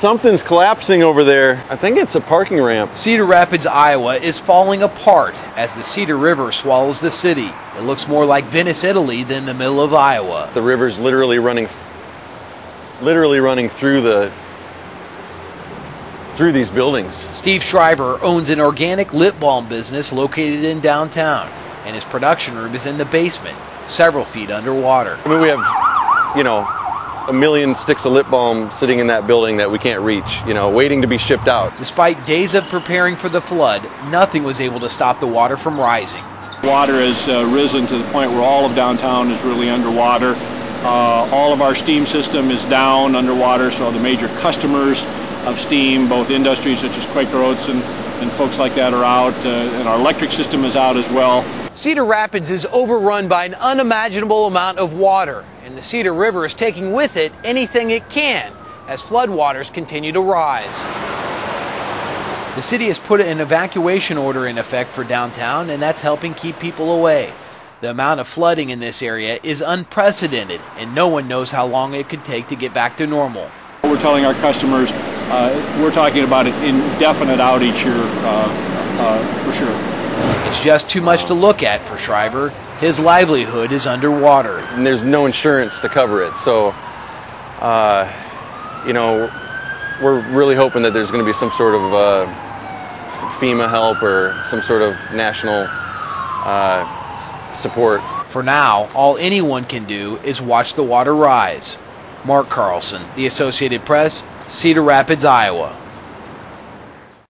something's collapsing over there. I think it's a parking ramp. Cedar Rapids, Iowa is falling apart as the Cedar River swallows the city. It looks more like Venice, Italy than the middle of Iowa. The river's literally running literally running through the through these buildings. Steve Shriver owns an organic lip balm business located in downtown, and his production room is in the basement, several feet underwater. I mean, we have, you know, a million sticks of lip balm sitting in that building that we can't reach, you know, waiting to be shipped out. Despite days of preparing for the flood, nothing was able to stop the water from rising. Water has uh, risen to the point where all of downtown is really underwater. Uh, all of our steam system is down underwater, so the major customers of steam, both industries such as Quaker Oats and, and folks like that are out, uh, and our electric system is out as well. Cedar Rapids is overrun by an unimaginable amount of water, and the Cedar River is taking with it anything it can as floodwaters continue to rise. The city has put an evacuation order in effect for downtown, and that's helping keep people away. The amount of flooding in this area is unprecedented, and no one knows how long it could take to get back to normal. We're telling our customers uh, we're talking about an indefinite outage here uh, uh, for sure. It's just too much to look at for Shriver. His livelihood is underwater. And there's no insurance to cover it. So, uh, you know, we're really hoping that there's going to be some sort of uh, FEMA help or some sort of national uh, support. For now, all anyone can do is watch the water rise. Mark Carlson, The Associated Press, Cedar Rapids, Iowa.